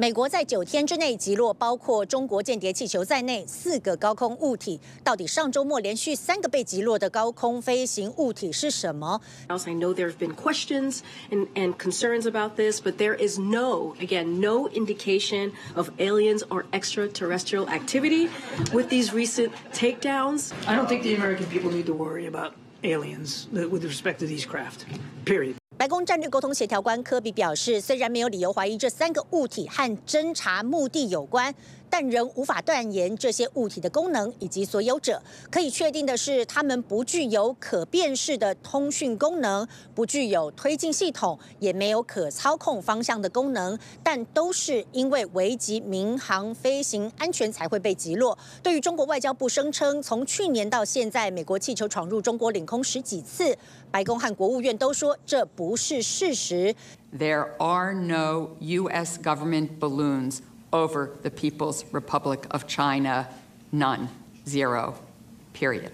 美国在九天之内击落包括中国间谍气球在内四个高空物体。到底上周末连续三个被击落的高空飞行物体是什么？I know there have been questions and and concerns about this, but there is no, again, no indication of aliens or extraterrestrial activity with these recent takedowns. I don't think the American people need to worry about aliens with respect to these craft. Period. 白宫战略沟通协调官科比表示，虽然没有理由怀疑这三个物体和侦查目的有关。但仍无法断言这些物体的功能以及所有者。可以确定的是，它们不具有可辨识的通讯功能，不具有推进系统，也没有可操控方向的功能。但都是因为危及民航飞行安全才会被击落。对于中国外交部声称，从去年到现在，美国气球闯入中国领空十几次，白宫和国务院都说这不是事实。There are no U.S. government balloons. Over the People's Republic of China. None. Zero. Period.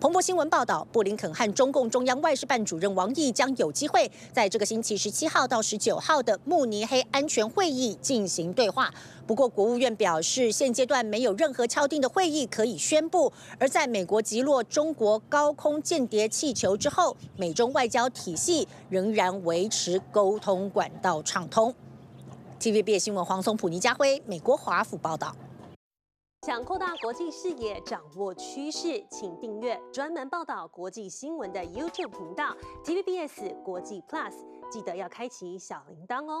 彭博新闻报道，布林肯和中共中央外事办主任王毅将有机会在这个星期十七号到十九号的慕尼黑安全会议进行对话。不过，国务院表示，现阶段没有任何敲定的会议可以宣布。而在美国击落中国高空间谍气球之后，美中外交体系仍然维持沟通管道畅通。TVB 新闻黄松普尼家辉，美国华府报道。想扩大国际视野，掌握趋势，请订阅专门报道国际新闻的 YouTube 频道 TVBS 国际 Plus，记得要开启小铃铛哦。